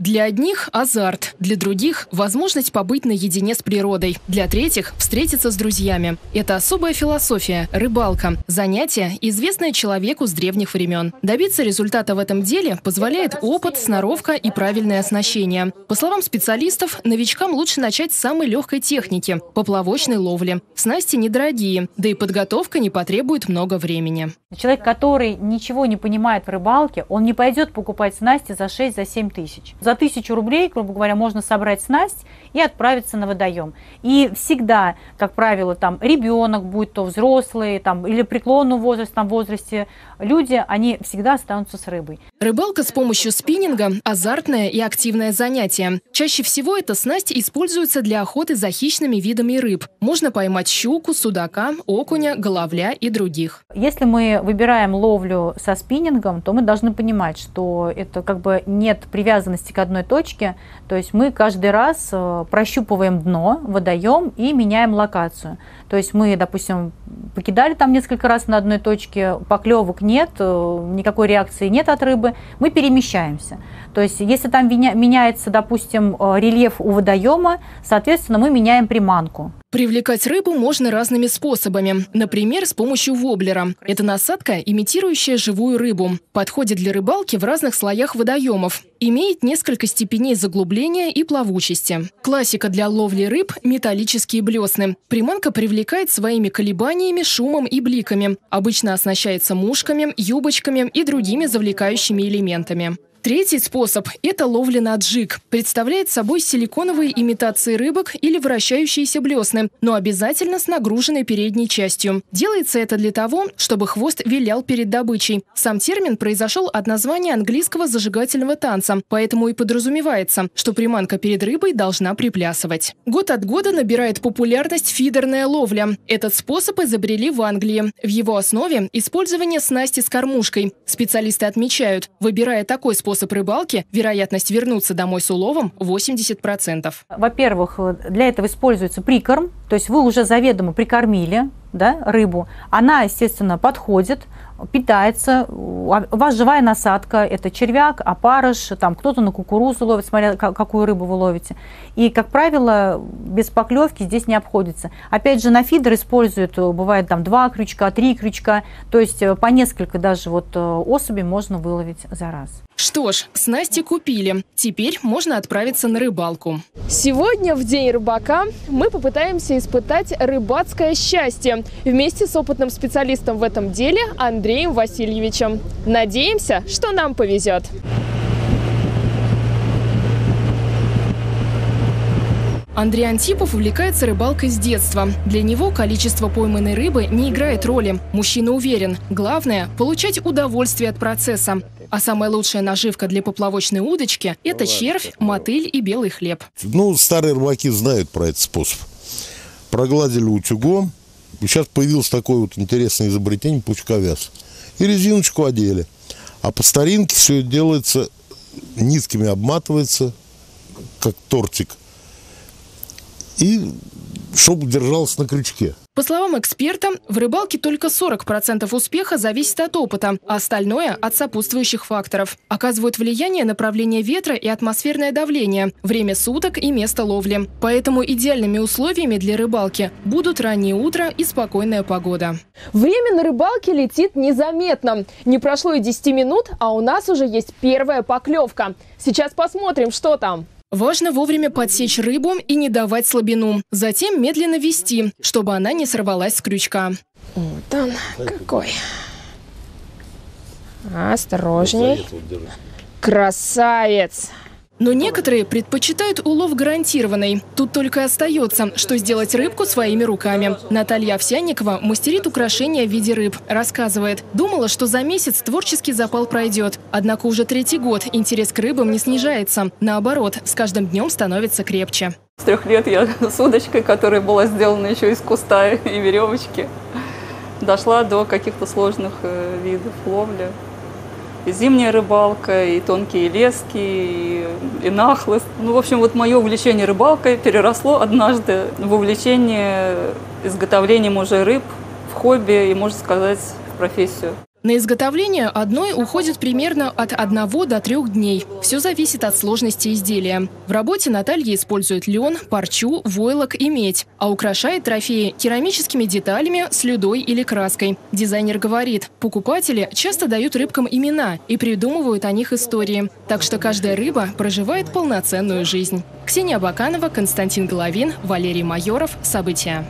Для одних – азарт, для других – возможность побыть наедине с природой, для третьих – встретиться с друзьями. Это особая философия – рыбалка. Занятие, известное человеку с древних времен. Добиться результата в этом деле позволяет опыт, сноровка и правильное оснащение. По словам специалистов, новичкам лучше начать с самой легкой техники – поплавочной ловли. Снасти недорогие, да и подготовка не потребует много времени. Человек, который ничего не понимает в рыбалке, он не пойдет покупать снасти за 6-7 за тысяч. За тысячу рублей, грубо говоря, можно собрать снасть и отправиться на водоем. И всегда, как правило, там ребенок, будь то взрослый, там, или преклонного возраста, там, возрасте, люди, они всегда останутся с рыбой. Рыбалка с помощью спиннинга – азартное и активное занятие. Чаще всего эта снасть используется для охоты за хищными видами рыб. Можно поймать щуку, судака, окуня, головля и других. Если мы выбираем ловлю со спиннингом, то мы должны понимать, что это как бы нет привязанности к одной точке. То есть мы каждый раз э, прощупываем дно, водоем и меняем локацию. То есть мы, допустим, покидали там несколько раз на одной точке, поклевок нет, э, никакой реакции нет от рыбы, мы перемещаемся. То есть если там меняется, допустим, э, рельеф у водоема, соответственно, мы меняем приманку. Привлекать рыбу можно разными способами. Например, с помощью воблера. Это насадка, имитирующая живую рыбу. Подходит для рыбалки в разных слоях водоемов. Имеет несколько степеней заглубления и плавучести. Классика для ловли рыб – металлические блесны. Приманка привлекает своими колебаниями, шумом и бликами. Обычно оснащается мушками, юбочками и другими завлекающими элементами. Третий способ – это ловля на джиг. Представляет собой силиконовые имитации рыбок или вращающиеся блесны, но обязательно с нагруженной передней частью. Делается это для того, чтобы хвост вилял перед добычей. Сам термин произошел от названия английского зажигательного танца, поэтому и подразумевается, что приманка перед рыбой должна приплясывать. Год от года набирает популярность фидерная ловля. Этот способ изобрели в Англии. В его основе – использование снасти с кормушкой. Специалисты отмечают, выбирая такой способ способ рыбалки, вероятность вернуться домой с уловом 80%. Во-первых, для этого используется прикорм, то есть вы уже заведомо прикормили да, рыбу, она, естественно, подходит, питается. У вас живая насадка, это червяк, опарыш, там кто-то на кукурузу ловит, смотря какую рыбу вы ловите. И, как правило, без поклевки здесь не обходится. Опять же, на фидер используют, бывает там два крючка, три крючка, то есть э, по несколько даже вот э, особей можно выловить за раз. Что ж, снасти купили. Теперь можно отправиться на рыбалку. Сегодня, в День рыбака, мы попытаемся испытать рыбацкое счастье вместе с опытным специалистом в этом деле Андреем Васильевичем. Надеемся, что нам повезет. Андрей Антипов увлекается рыбалкой с детства. Для него количество пойманной рыбы не играет роли. Мужчина уверен, главное – получать удовольствие от процесса. А самая лучшая наживка для поплавочной удочки – это червь, мотыль и белый хлеб. Ну, старые рыбаки знают про этот способ. Прогладили утюгом. Сейчас появилось такое вот интересное изобретение – пучковяз. И резиночку одели. А по старинке все делается, нитками обматывается, как тортик. И чтобы держалось на крючке. По словам эксперта, в рыбалке только 40% успеха зависит от опыта, а остальное – от сопутствующих факторов. Оказывают влияние направление ветра и атмосферное давление, время суток и место ловли. Поэтому идеальными условиями для рыбалки будут раннее утро и спокойная погода. Время на рыбалке летит незаметно. Не прошло и 10 минут, а у нас уже есть первая поклевка. Сейчас посмотрим, что там. Важно вовремя подсечь рыбу и не давать слабину. Затем медленно вести, чтобы она не сорвалась с крючка. Вот он какой. Осторожней. Красавец! Но некоторые предпочитают улов гарантированный. Тут только остается, что сделать рыбку своими руками. Наталья Овсянникова мастерит украшения в виде рыб. Рассказывает, думала, что за месяц творческий запал пройдет. Однако уже третий год интерес к рыбам не снижается. Наоборот, с каждым днем становится крепче. С трех лет я с удочкой, которая была сделана еще из куста и веревочки, дошла до каких-то сложных э, видов ловли и зимняя рыбалка, и тонкие лески, и, и нахлыст. Ну, в общем, вот мое увлечение рыбалкой переросло однажды в увлечение изготовлением уже рыб в хобби и, можно сказать, в профессию. На изготовление одной уходит примерно от одного до трех дней. Все зависит от сложности изделия. В работе Наталья использует лен, парчу, войлок и медь, а украшает трофеи керамическими деталями, слюдой или краской. Дизайнер говорит, покупатели часто дают рыбкам имена и придумывают о них истории. Так что каждая рыба проживает полноценную жизнь. Ксения Баканова, Константин Головин, Валерий Майоров. События.